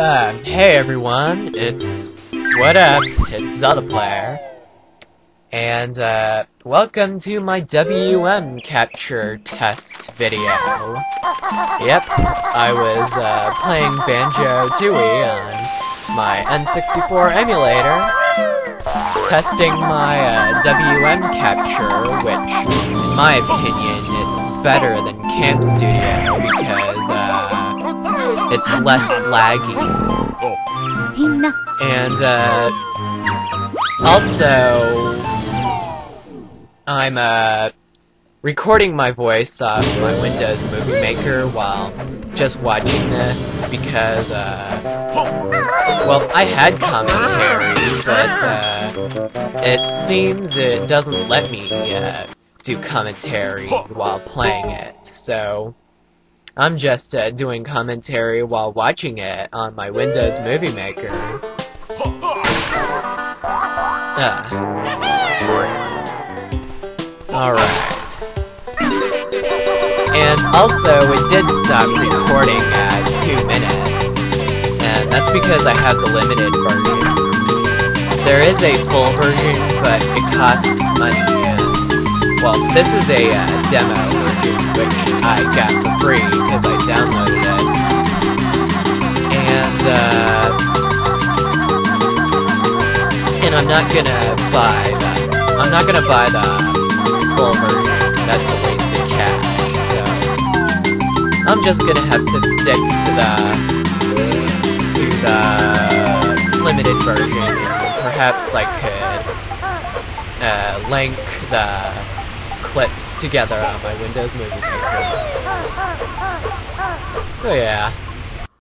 Uh, hey everyone, it's what up? It's Zelda Player, and uh, welcome to my WM capture test video. Yep, I was uh, playing Banjo Tooie on my N64 emulator, testing my uh, WM capture, which, in my opinion, it's better than CamStudio because. Uh, it's less laggy. And, uh, also, I'm, uh, recording my voice off my Windows Movie Maker while just watching this because, uh, well, I had commentary, but, uh, it seems it doesn't let me, uh, do commentary while playing it, so... I'm just uh, doing commentary while watching it on my Windows Movie Maker. Uh. Alright. And also, it did stop recording at 2 minutes. And that's because I have the limited version. There is a full version, but it costs money, and, well, this is a uh, demo which I got for free because I downloaded it. And, uh, and I'm not gonna buy the, I'm not gonna buy the full version. That's a waste of cash, so I'm just gonna have to stick to the, to the limited version, perhaps I could, uh, link the clips together on my Windows Movie Maker. So yeah.